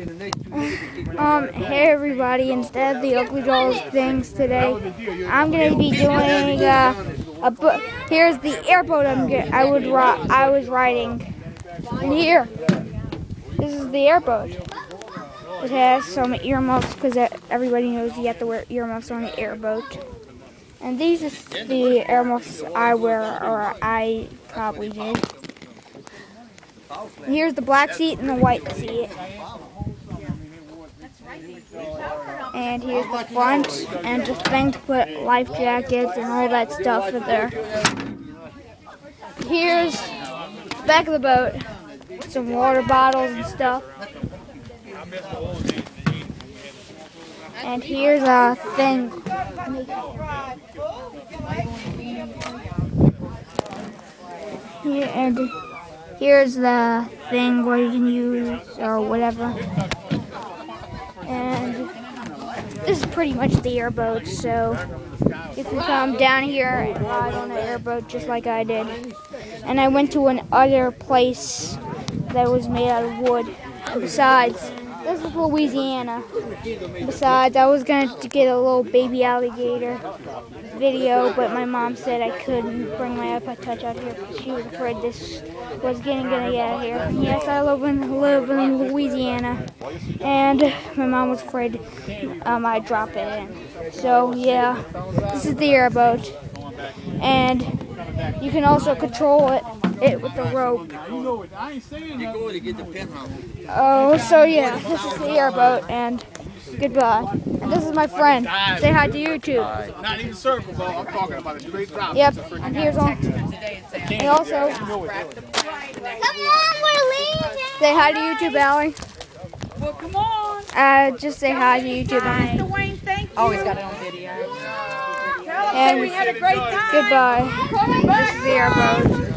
Um, hey everybody, instead of the Ugly Dolls things today, I'm gonna be doing uh, a book. Here's the airboat I'm get, I would I was riding. And here, this is the airboat. It has some earmuffs because everybody knows you have to wear earmuffs on the airboat. And these are the earmuffs I wear, or I probably did. Here's the black seat and the white seat. And here's the front and the thing to put life jackets and all that stuff in there. Here's the back of the boat. Some water bottles and stuff. And here's a thing. Here, and here's the thing where you can use or whatever. This is pretty much the airboat, so you can come down here and ride on the airboat just like I did. And I went to another place that was made out of wood. Besides, this is Louisiana. Besides, I was going to get a little baby alligator video, but my mom said I couldn't bring my iPod Touch out here because she was afraid this was getting gonna get out here. Yes, I live in live in Louisiana, and my mom was afraid um, I'd drop it in. So yeah, this is the airboat, and you can also control it it with the rope. Oh, so yeah, this is the airboat, and goodbye. And this is my friend. Say hi to YouTube. Not even circle, bro. I'm talking about a straight drop. Yep, and here's on. And also, come on, we're leaving. Say hi to YouTube, Allie. Well, come on. Uh, just say hi to YouTube, Hi, Dwayne. Thank you. Always got it on video. And we had a great time. goodbye. This is the airboat.